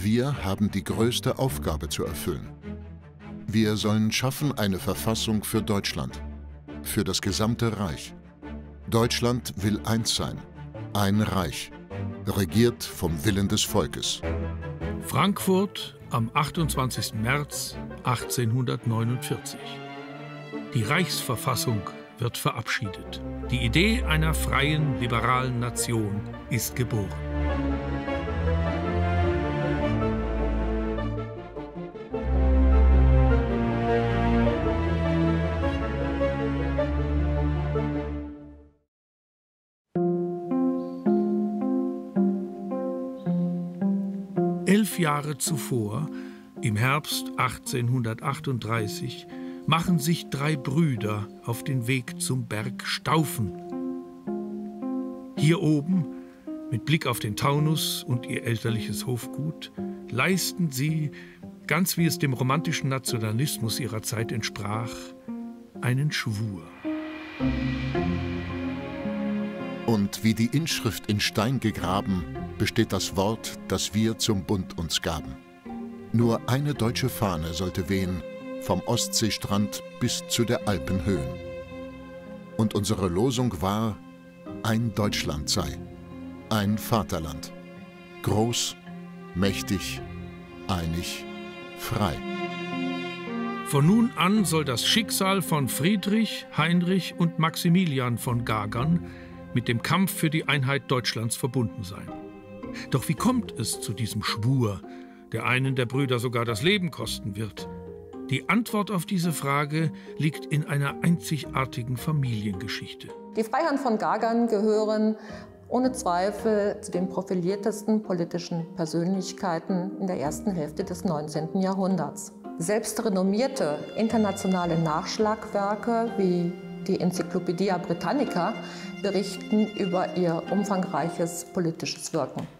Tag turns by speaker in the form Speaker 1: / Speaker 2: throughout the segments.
Speaker 1: Wir haben die größte Aufgabe zu erfüllen. Wir sollen schaffen eine Verfassung für Deutschland, für das gesamte Reich. Deutschland will eins sein, ein Reich, regiert vom Willen des Volkes.
Speaker 2: Frankfurt am 28. März 1849. Die Reichsverfassung wird verabschiedet. Die Idee einer freien, liberalen Nation ist geboren. Elf Jahre zuvor, im Herbst 1838, machen sich drei Brüder auf den Weg zum Berg Staufen. Hier oben, mit Blick auf den Taunus und ihr elterliches Hofgut, leisten sie, ganz wie es dem romantischen Nationalismus ihrer Zeit entsprach, einen Schwur.
Speaker 1: Und wie die Inschrift in Stein gegraben, besteht das Wort, das wir zum Bund uns gaben. Nur eine deutsche Fahne sollte wehen, vom Ostseestrand bis zu der Alpenhöhen. Und unsere Losung war, ein Deutschland sei, ein Vaterland, groß, mächtig, einig, frei.
Speaker 2: Von nun an soll das Schicksal von Friedrich, Heinrich und Maximilian von Gagern mit dem Kampf für die Einheit Deutschlands verbunden sein. Doch wie kommt es zu diesem Schwur, der einen der Brüder sogar das Leben kosten wird? Die Antwort auf diese Frage liegt in einer einzigartigen Familiengeschichte.
Speaker 3: Die Freiherren von Gagern gehören ohne Zweifel zu den profiliertesten politischen Persönlichkeiten in der ersten Hälfte des 19. Jahrhunderts. Selbst renommierte internationale Nachschlagwerke wie die Enzyklopädie Britannica berichten über ihr umfangreiches politisches Wirken.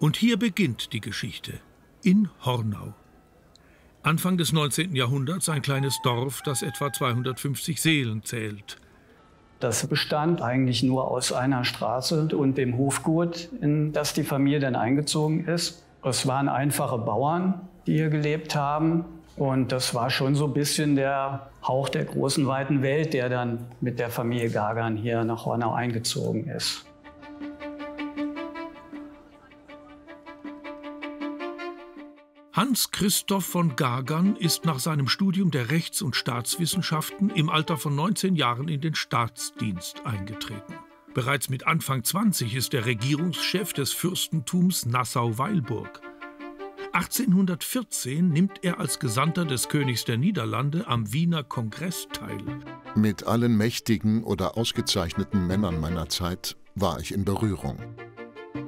Speaker 2: Und hier beginnt die Geschichte in Hornau. Anfang des 19. Jahrhunderts ein kleines Dorf, das etwa 250 Seelen zählt.
Speaker 4: Das bestand eigentlich nur aus einer Straße und dem Hofgut, in das die Familie dann eingezogen ist. Es waren einfache Bauern, die hier gelebt haben. Und das war schon so ein bisschen der Hauch der großen, weiten Welt, der dann mit der Familie Gagan hier nach Hornau eingezogen ist.
Speaker 2: Hans Christoph von Gagern ist nach seinem Studium der Rechts- und Staatswissenschaften im Alter von 19 Jahren in den Staatsdienst eingetreten. Bereits mit Anfang 20 ist er Regierungschef des Fürstentums Nassau-Weilburg. 1814 nimmt er als Gesandter des Königs der Niederlande am Wiener Kongress teil.
Speaker 1: Mit allen mächtigen oder ausgezeichneten Männern meiner Zeit war ich in Berührung,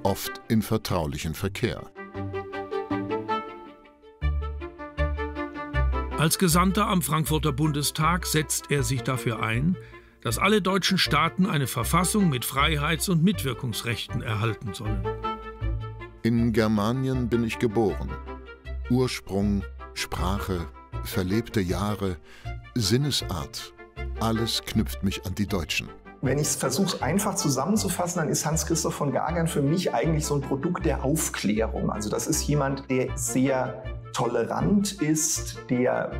Speaker 1: oft in vertraulichen Verkehr.
Speaker 2: Als Gesandter am Frankfurter Bundestag setzt er sich dafür ein, dass alle deutschen Staaten eine Verfassung mit Freiheits- und Mitwirkungsrechten erhalten sollen.
Speaker 1: In Germanien bin ich geboren. Ursprung, Sprache, verlebte Jahre, Sinnesart, alles knüpft mich an die Deutschen.
Speaker 5: Wenn ich es versuche, einfach zusammenzufassen, dann ist Hans-Christoph von Gagern für mich eigentlich so ein Produkt der Aufklärung. Also das ist jemand, der sehr tolerant ist, der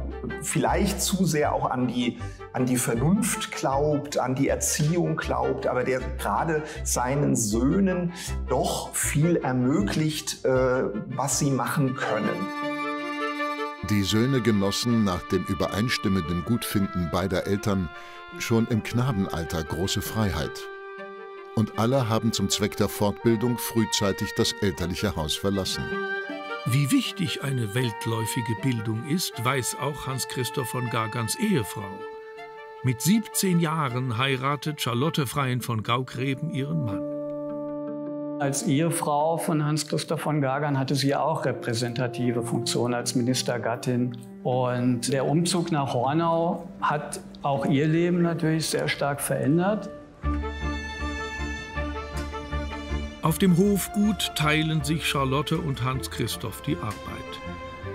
Speaker 5: vielleicht zu sehr auch an die, an die Vernunft glaubt, an die Erziehung glaubt, aber der gerade seinen Söhnen doch viel ermöglicht, äh, was sie machen können.
Speaker 1: Die Söhne genossen nach dem übereinstimmenden Gutfinden beider Eltern schon im Knabenalter große Freiheit. Und alle haben zum Zweck der Fortbildung frühzeitig das elterliche Haus verlassen.
Speaker 2: Wie wichtig eine weltläufige Bildung ist, weiß auch Hans-Christoph von Gargans Ehefrau. Mit 17 Jahren heiratet Charlotte Freien von Gaukreben ihren Mann.
Speaker 4: Als Ehefrau von Hans-Christoph von Gagern hatte sie auch repräsentative Funktion als Ministergattin. Und der Umzug nach Hornau hat auch ihr Leben natürlich sehr stark verändert.
Speaker 2: Auf dem Hofgut teilen sich Charlotte und Hans Christoph die Arbeit.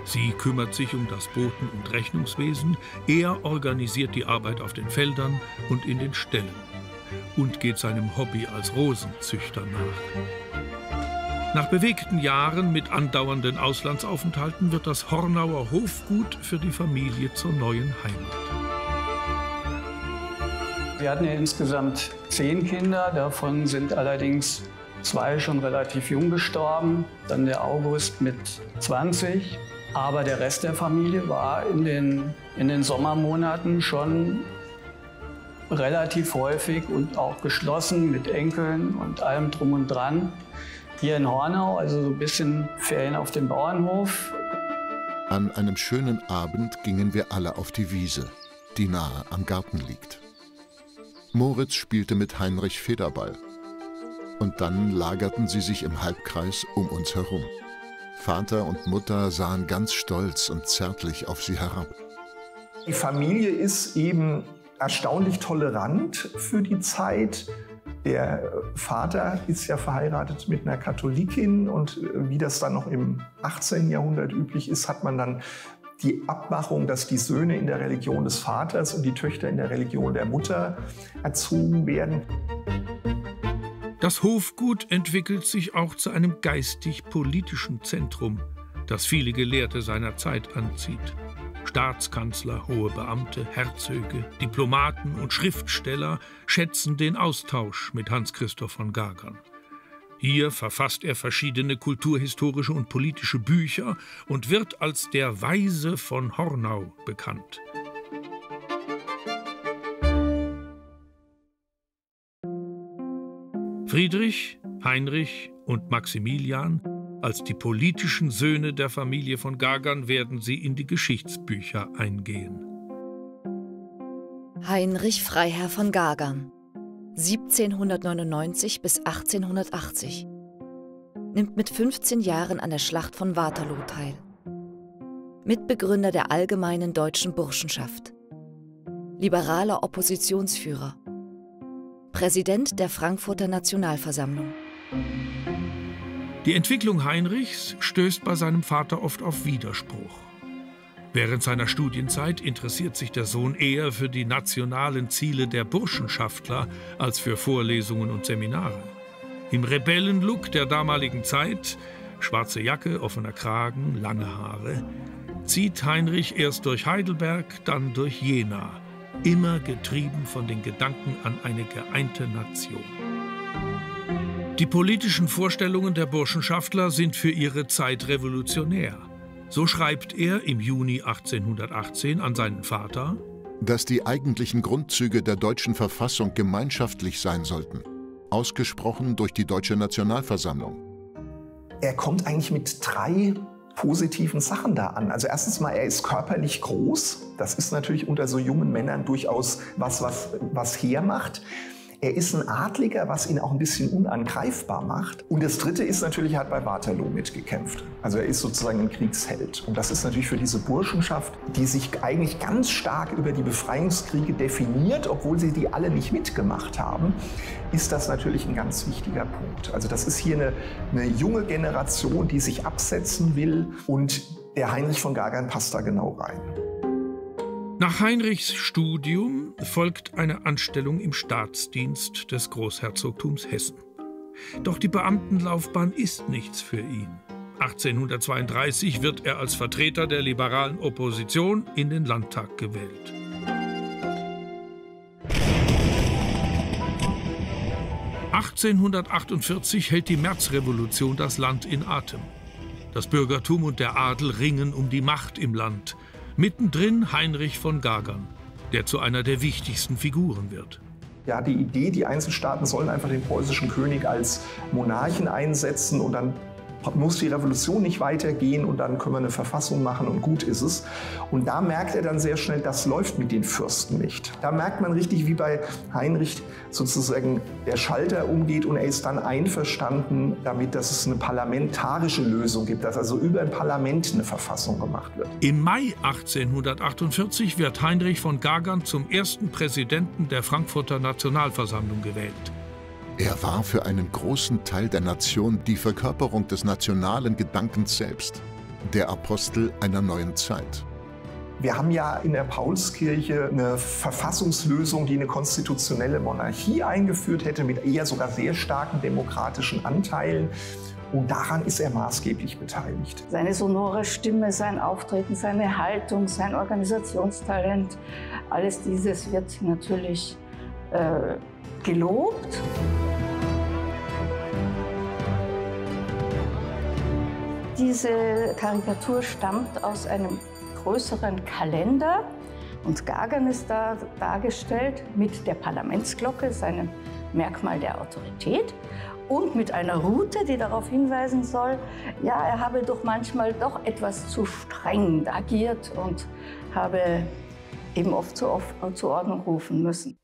Speaker 2: Sie kümmert sich um das Boten- und Rechnungswesen, er organisiert die Arbeit auf den Feldern und in den Ställen und geht seinem Hobby als Rosenzüchter nach. Nach bewegten Jahren mit andauernden Auslandsaufenthalten wird das Hornauer Hofgut für die Familie zur neuen Heimat.
Speaker 4: Wir hatten ja insgesamt zehn Kinder, davon sind allerdings zwei schon relativ jung gestorben, dann der August mit 20. Aber der Rest der Familie war in den, in den Sommermonaten schon relativ häufig und auch geschlossen mit Enkeln und allem drum und dran. Hier in Hornau, also so ein bisschen Ferien auf dem Bauernhof.
Speaker 1: An einem schönen Abend gingen wir alle auf die Wiese, die nahe am Garten liegt. Moritz spielte mit Heinrich Federball. Und dann lagerten sie sich im Halbkreis um uns herum. Vater und Mutter sahen ganz stolz und zärtlich auf sie herab.
Speaker 5: Die Familie ist eben erstaunlich tolerant für die Zeit. Der Vater ist ja verheiratet mit einer Katholikin und wie das dann noch im 18. Jahrhundert üblich ist, hat man dann die Abmachung, dass die Söhne in der Religion des Vaters und die Töchter in der Religion der Mutter erzogen werden.
Speaker 2: Das Hofgut entwickelt sich auch zu einem geistig-politischen Zentrum, das viele Gelehrte seiner Zeit anzieht. Staatskanzler, hohe Beamte, Herzöge, Diplomaten und Schriftsteller schätzen den Austausch mit Hans Christoph von Gagern. Hier verfasst er verschiedene kulturhistorische und politische Bücher und wird als der Weise von Hornau bekannt. Friedrich, Heinrich und Maximilian als die politischen Söhne der Familie von Gagern werden sie in die Geschichtsbücher eingehen.
Speaker 6: Heinrich Freiherr von Gagern 1799 bis 1880 nimmt mit 15 Jahren an der Schlacht von Waterloo teil. Mitbegründer der Allgemeinen Deutschen Burschenschaft. Liberaler Oppositionsführer. Präsident der Frankfurter Nationalversammlung.
Speaker 2: Die Entwicklung Heinrichs stößt bei seinem Vater oft auf Widerspruch. Während seiner Studienzeit interessiert sich der Sohn eher für die nationalen Ziele der Burschenschaftler als für Vorlesungen und Seminare. Im Rebellenlook der damaligen Zeit, schwarze Jacke, offener Kragen, lange Haare, zieht Heinrich erst durch Heidelberg, dann durch Jena, immer getrieben von den Gedanken an eine geeinte Nation. Die politischen Vorstellungen der Burschenschaftler sind für ihre Zeit revolutionär. So schreibt er im Juni 1818 an seinen Vater,
Speaker 1: dass die eigentlichen Grundzüge der deutschen Verfassung gemeinschaftlich sein sollten, ausgesprochen durch die Deutsche Nationalversammlung.
Speaker 5: Er kommt eigentlich mit drei positiven Sachen da an. Also erstens mal, er ist körperlich groß. Das ist natürlich unter so jungen Männern durchaus was, was, was hermacht. Er ist ein Adliger, was ihn auch ein bisschen unangreifbar macht. Und das Dritte ist natürlich, er hat bei Waterloo mitgekämpft. Also er ist sozusagen ein Kriegsheld. Und das ist natürlich für diese Burschenschaft, die sich eigentlich ganz stark über die Befreiungskriege definiert, obwohl sie die alle nicht mitgemacht haben, ist das natürlich ein ganz wichtiger Punkt. Also das ist hier eine, eine junge Generation, die sich absetzen will und der Heinrich von Gagern passt da genau rein.
Speaker 2: Nach Heinrichs Studium folgt eine Anstellung im Staatsdienst des Großherzogtums Hessen. Doch die Beamtenlaufbahn ist nichts für ihn. 1832 wird er als Vertreter der liberalen Opposition in den Landtag gewählt. (1848) hält die Märzrevolution das Land in Atem. Das Bürgertum und der Adel ringen um die Macht im Land. Mittendrin Heinrich von Gagern, der zu einer der wichtigsten Figuren wird.
Speaker 5: Ja, die Idee, die Einzelstaaten sollen einfach den preußischen König als Monarchen einsetzen und dann muss die Revolution nicht weitergehen und dann können wir eine Verfassung machen und gut ist es. Und da merkt er dann sehr schnell, das läuft mit den Fürsten nicht. Da merkt man richtig, wie bei Heinrich sozusagen der Schalter umgeht und er ist dann einverstanden damit, dass es eine parlamentarische Lösung gibt, dass also über ein Parlament eine Verfassung gemacht wird.
Speaker 2: Im Mai 1848 wird Heinrich von Gagern zum ersten Präsidenten der Frankfurter Nationalversammlung gewählt.
Speaker 1: Er war für einen großen Teil der Nation die Verkörperung des nationalen Gedankens selbst, der Apostel einer neuen Zeit.
Speaker 5: Wir haben ja in der Paulskirche eine Verfassungslösung, die eine konstitutionelle Monarchie eingeführt hätte, mit eher sogar sehr starken demokratischen Anteilen. Und daran ist er maßgeblich beteiligt.
Speaker 7: Seine sonore Stimme, sein Auftreten, seine Haltung, sein Organisationstalent, alles dieses wird natürlich äh, gelobt. Diese Karikatur stammt aus einem größeren Kalender und Gagan ist da dargestellt mit der Parlamentsglocke, seinem Merkmal der Autorität und mit einer Route, die darauf hinweisen soll, ja, er habe doch manchmal doch etwas zu streng agiert und habe eben oft zur, zur Ordnung rufen müssen.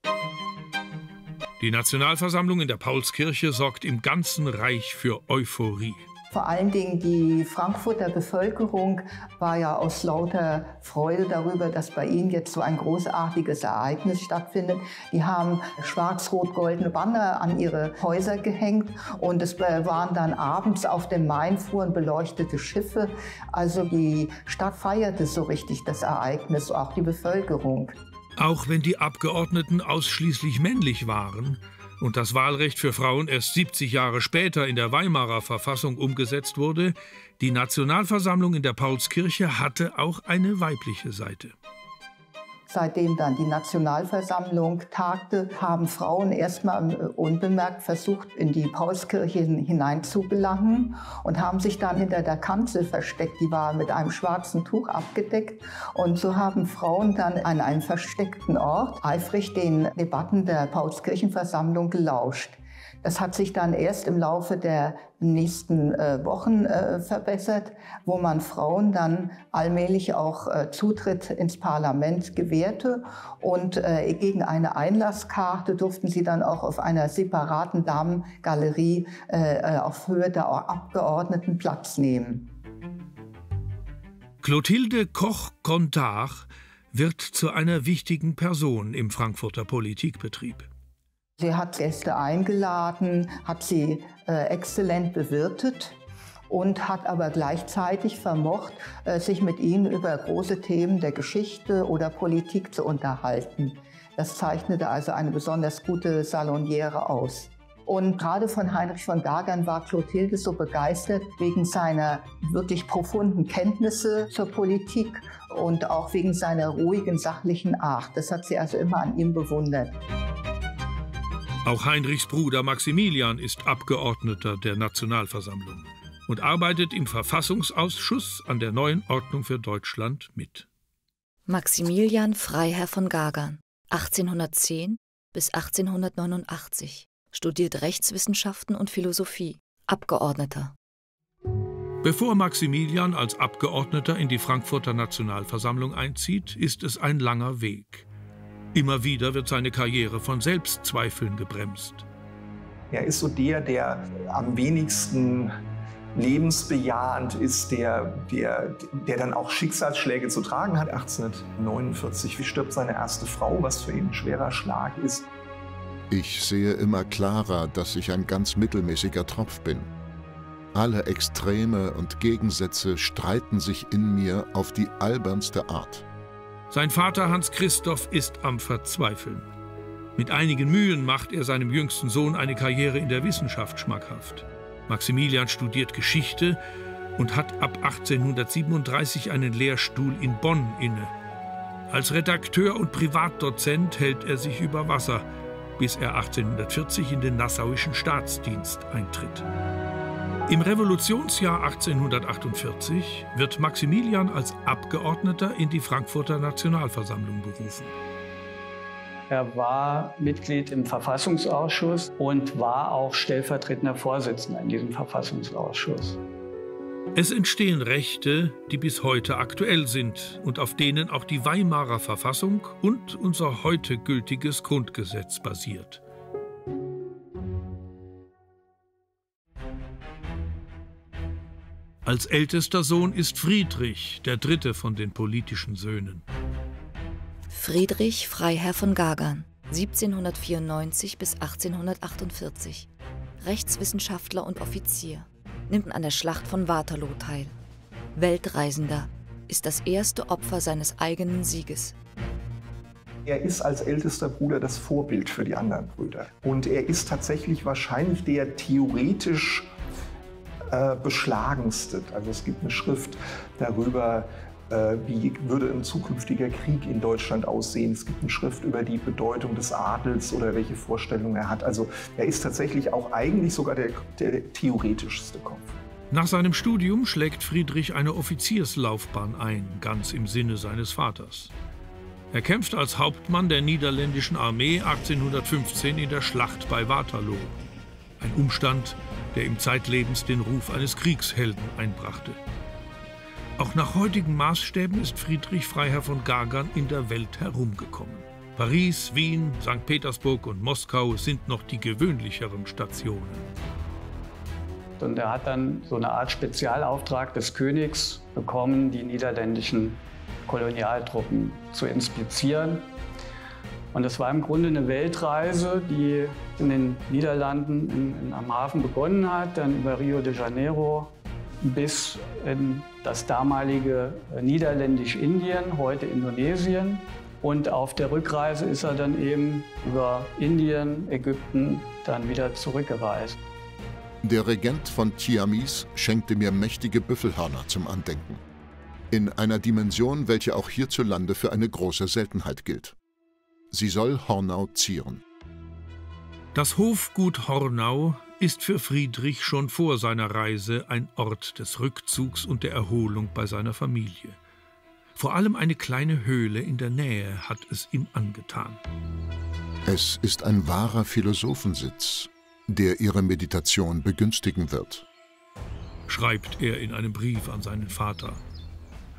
Speaker 2: Die Nationalversammlung in der Paulskirche sorgt im ganzen Reich für Euphorie.
Speaker 8: Vor allen Dingen die Frankfurter Bevölkerung war ja aus lauter Freude darüber, dass bei ihnen jetzt so ein großartiges Ereignis stattfindet. Die haben schwarz-rot-goldene Banner an ihre Häuser gehängt und es waren dann abends auf dem Main fuhren beleuchtete Schiffe. Also die Stadt feierte so richtig das Ereignis, auch die Bevölkerung.
Speaker 2: Auch wenn die Abgeordneten ausschließlich männlich waren, und das Wahlrecht für Frauen erst 70 Jahre später in der Weimarer Verfassung umgesetzt wurde, die Nationalversammlung in der Paulskirche hatte auch eine weibliche Seite.
Speaker 8: Seitdem dann die Nationalversammlung tagte, haben Frauen erstmal äh, unbemerkt versucht, in die Paulskirche hinein zu gelangen und haben sich dann hinter der Kanzel versteckt. Die war mit einem schwarzen Tuch abgedeckt. Und so haben Frauen dann an einem versteckten Ort eifrig den Debatten der Paulskirchenversammlung gelauscht. Das hat sich dann erst im Laufe der nächsten äh, Wochen äh, verbessert, wo man Frauen dann allmählich auch äh, Zutritt ins Parlament gewährte. Und äh, gegen eine Einlasskarte durften sie dann auch auf einer separaten Damengalerie äh, äh, auf Höhe der Abgeordneten Platz nehmen.
Speaker 2: Clotilde Koch-Contard wird zu einer wichtigen Person im Frankfurter Politikbetrieb.
Speaker 8: Sie hat Gäste eingeladen, hat sie äh, exzellent bewirtet und hat aber gleichzeitig vermocht, äh, sich mit ihnen über große Themen der Geschichte oder Politik zu unterhalten. Das zeichnete also eine besonders gute Saloniere aus. Und gerade von Heinrich von Gagern war Clotilde so begeistert wegen seiner wirklich profunden Kenntnisse zur Politik und auch wegen seiner ruhigen, sachlichen Art. Das hat sie also immer an ihm bewundert.
Speaker 2: Auch Heinrichs Bruder Maximilian ist Abgeordneter der Nationalversammlung und arbeitet im Verfassungsausschuss an der neuen Ordnung für Deutschland mit.
Speaker 6: Maximilian Freiherr von Gagern, 1810 bis 1889, studiert Rechtswissenschaften und Philosophie, Abgeordneter.
Speaker 2: Bevor Maximilian als Abgeordneter in die Frankfurter Nationalversammlung einzieht, ist es ein langer Weg. Immer wieder wird seine Karriere von Selbstzweifeln gebremst.
Speaker 5: Er ist so der, der am wenigsten lebensbejahend ist, der, der, der dann auch Schicksalsschläge zu tragen hat. 1849 stirbt seine erste Frau, was für ihn ein schwerer Schlag ist.
Speaker 1: Ich sehe immer klarer, dass ich ein ganz mittelmäßiger Tropf bin. Alle Extreme und Gegensätze streiten sich in mir auf die albernste Art.
Speaker 2: Sein Vater Hans Christoph ist am Verzweifeln. Mit einigen Mühen macht er seinem jüngsten Sohn eine Karriere in der Wissenschaft schmackhaft. Maximilian studiert Geschichte und hat ab 1837 einen Lehrstuhl in Bonn inne. Als Redakteur und Privatdozent hält er sich über Wasser, bis er 1840 in den nassauischen Staatsdienst eintritt. Im Revolutionsjahr 1848 wird Maximilian als Abgeordneter in die Frankfurter Nationalversammlung berufen.
Speaker 4: Er war Mitglied im Verfassungsausschuss und war auch stellvertretender Vorsitzender in diesem Verfassungsausschuss.
Speaker 2: Es entstehen Rechte, die bis heute aktuell sind und auf denen auch die Weimarer Verfassung und unser heute gültiges Grundgesetz basiert. Als ältester Sohn ist Friedrich, der dritte von den politischen Söhnen.
Speaker 6: Friedrich Freiherr von Gagern, 1794 bis 1848. Rechtswissenschaftler und Offizier, nimmt an der Schlacht von Waterloo teil. Weltreisender, ist das erste Opfer seines eigenen Sieges.
Speaker 5: Er ist als ältester Bruder das Vorbild für die anderen Brüder. Und er ist tatsächlich wahrscheinlich der theoretisch äh, beschlagenstet. Also es gibt eine Schrift darüber, äh, wie würde ein zukünftiger Krieg in Deutschland aussehen. Es gibt eine Schrift über die Bedeutung des Adels oder welche Vorstellungen er hat. Also er ist tatsächlich auch eigentlich sogar der, der theoretischste Kopf.
Speaker 2: Nach seinem Studium schlägt Friedrich eine Offizierslaufbahn ein, ganz im Sinne seines Vaters. Er kämpft als Hauptmann der niederländischen Armee 1815 in der Schlacht bei Waterloo. Ein Umstand, der ihm zeitlebens den Ruf eines Kriegshelden einbrachte. Auch nach heutigen Maßstäben ist Friedrich Freiherr von Gagern in der Welt herumgekommen. Paris, Wien, St. Petersburg und Moskau sind noch die gewöhnlicheren Stationen.
Speaker 4: Und er hat dann so eine Art Spezialauftrag des Königs bekommen, die niederländischen Kolonialtruppen zu inspizieren. Und das war im Grunde eine Weltreise, die in den Niederlanden in, in, am Hafen begonnen hat, dann über Rio de Janeiro bis in das damalige Niederländisch-Indien, heute Indonesien. Und auf der Rückreise ist er dann eben über Indien, Ägypten dann wieder zurückgereist.
Speaker 1: Der Regent von Tiamis schenkte mir mächtige Büffelhörner zum Andenken. In einer Dimension, welche auch hierzulande für eine große Seltenheit gilt. Sie soll Hornau zieren.
Speaker 2: Das Hofgut Hornau ist für Friedrich schon vor seiner Reise ein Ort des Rückzugs und der Erholung bei seiner Familie. Vor allem eine kleine Höhle in der Nähe hat es ihm angetan.
Speaker 1: Es ist ein wahrer Philosophensitz, der ihre Meditation begünstigen wird.
Speaker 2: Schreibt er in einem Brief an seinen Vater.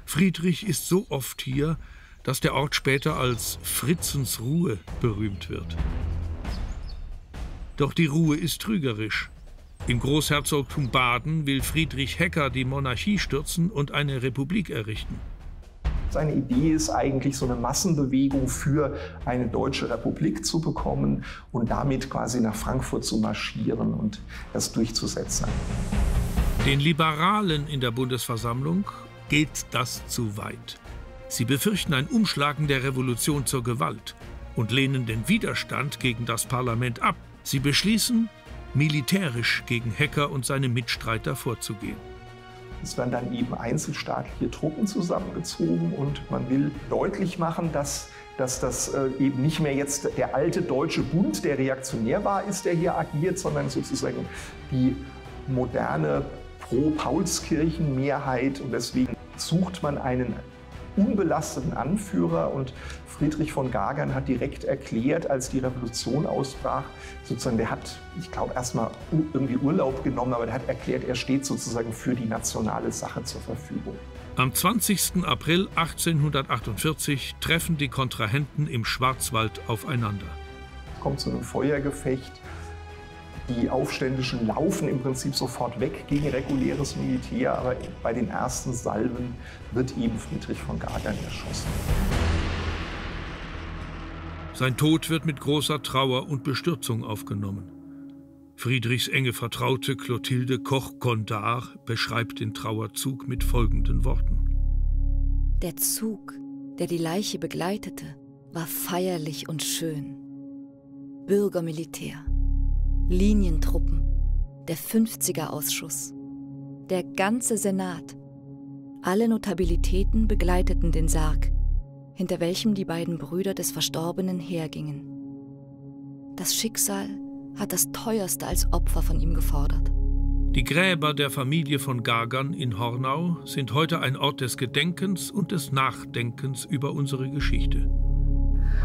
Speaker 2: Friedrich ist so oft hier, dass der Ort später als Fritzens Ruhe berühmt wird. Doch die Ruhe ist trügerisch. Im Großherzogtum Baden will Friedrich Hecker die Monarchie stürzen und eine Republik errichten.
Speaker 5: Seine Idee ist eigentlich, so eine Massenbewegung für eine deutsche Republik zu bekommen und damit quasi nach Frankfurt zu marschieren und das durchzusetzen.
Speaker 2: Den Liberalen in der Bundesversammlung geht das zu weit. Sie befürchten ein Umschlagen der Revolution zur Gewalt und lehnen den Widerstand gegen das Parlament ab. Sie beschließen, militärisch gegen Hecker und seine Mitstreiter vorzugehen.
Speaker 5: Es werden dann eben einzelstaatliche Truppen zusammengezogen und man will deutlich machen, dass, dass das äh, eben nicht mehr jetzt der alte deutsche Bund, der reaktionär war, ist, der hier agiert, sondern sozusagen die moderne Pro-Paulskirchen-Mehrheit. Und deswegen sucht man einen unbelasteten Anführer und Friedrich von Gagern hat direkt erklärt, als die Revolution ausbrach, sozusagen, der hat, ich glaube, erstmal irgendwie Urlaub genommen, aber der hat erklärt, er steht sozusagen für die nationale Sache zur Verfügung.
Speaker 2: Am 20. April 1848 treffen die Kontrahenten im Schwarzwald aufeinander.
Speaker 5: Es kommt zu einem Feuergefecht. Die Aufständischen laufen im Prinzip sofort weg gegen reguläres Militär, aber bei den ersten Salven wird eben Friedrich von Gagern erschossen.
Speaker 2: Sein Tod wird mit großer Trauer und Bestürzung aufgenommen. Friedrichs enge Vertraute Clotilde Koch-Gondard beschreibt den Trauerzug mit folgenden Worten.
Speaker 6: Der Zug, der die Leiche begleitete, war feierlich und schön. Bürgermilitär. Linientruppen, der 50er-Ausschuss, der ganze Senat. Alle Notabilitäten begleiteten den Sarg, hinter welchem die beiden Brüder des Verstorbenen hergingen. Das Schicksal hat das teuerste als Opfer von ihm gefordert.
Speaker 2: Die Gräber der Familie von Gagern in Hornau sind heute ein Ort des Gedenkens und des Nachdenkens über unsere Geschichte.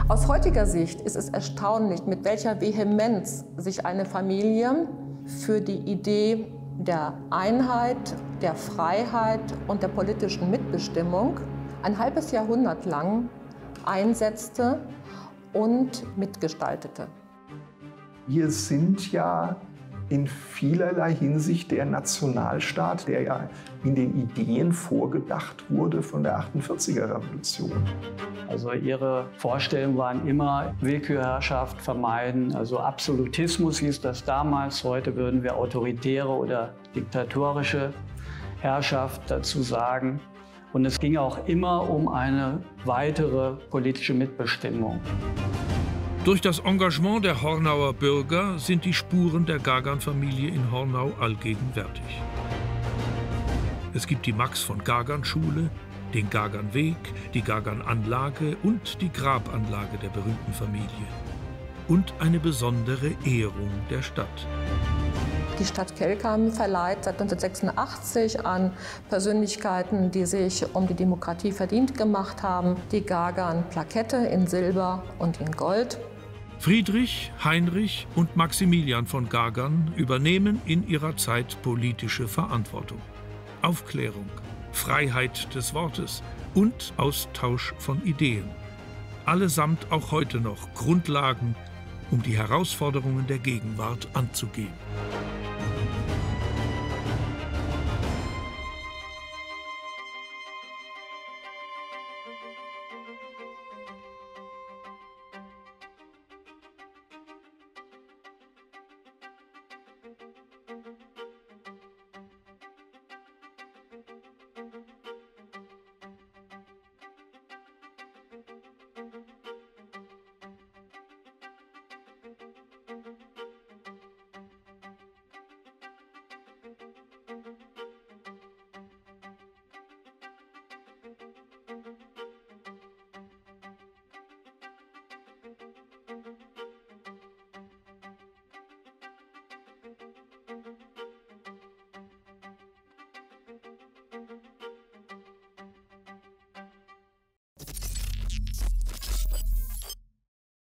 Speaker 3: Aus heutiger Sicht ist es erstaunlich, mit welcher Vehemenz sich eine Familie für die Idee der Einheit, der Freiheit und der politischen Mitbestimmung ein halbes Jahrhundert lang einsetzte und mitgestaltete.
Speaker 5: Wir sind ja in vielerlei Hinsicht der Nationalstaat, der ja in den Ideen vorgedacht wurde von der 48er Revolution.
Speaker 4: Also ihre Vorstellungen waren immer Willkürherrschaft vermeiden. Also Absolutismus hieß das damals. Heute würden wir autoritäre oder diktatorische Herrschaft dazu sagen. Und es ging auch immer um eine weitere politische Mitbestimmung.
Speaker 2: Durch das Engagement der Hornauer Bürger sind die Spuren der Gagan-Familie in Hornau allgegenwärtig. Es gibt die Max von Gagern Schule, den Gagern Weg, die Gagern Anlage und die Grabanlage der berühmten Familie. Und eine besondere Ehrung der Stadt.
Speaker 3: Die Stadt Kelkheim verleiht seit 1986 an Persönlichkeiten, die sich um die Demokratie verdient gemacht haben, die Gagern Plakette in Silber und in Gold.
Speaker 2: Friedrich, Heinrich und Maximilian von Gagern übernehmen in ihrer Zeit politische Verantwortung. Aufklärung, Freiheit des Wortes und Austausch von Ideen. Allesamt auch heute noch Grundlagen, um die Herausforderungen der Gegenwart anzugehen. Música